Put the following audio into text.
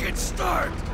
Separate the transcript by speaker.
Speaker 1: Get start!